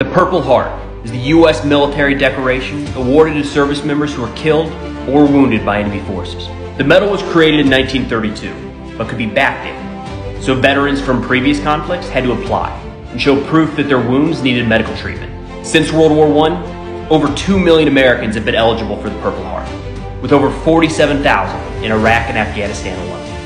The Purple Heart is the U.S. military decoration awarded to service members who are killed or wounded by enemy forces. The medal was created in 1932, but could be backdated, so veterans from previous conflicts had to apply and show proof that their wounds needed medical treatment. Since World War I, over 2 million Americans have been eligible for the Purple Heart, with over 47,000 in Iraq and Afghanistan alone.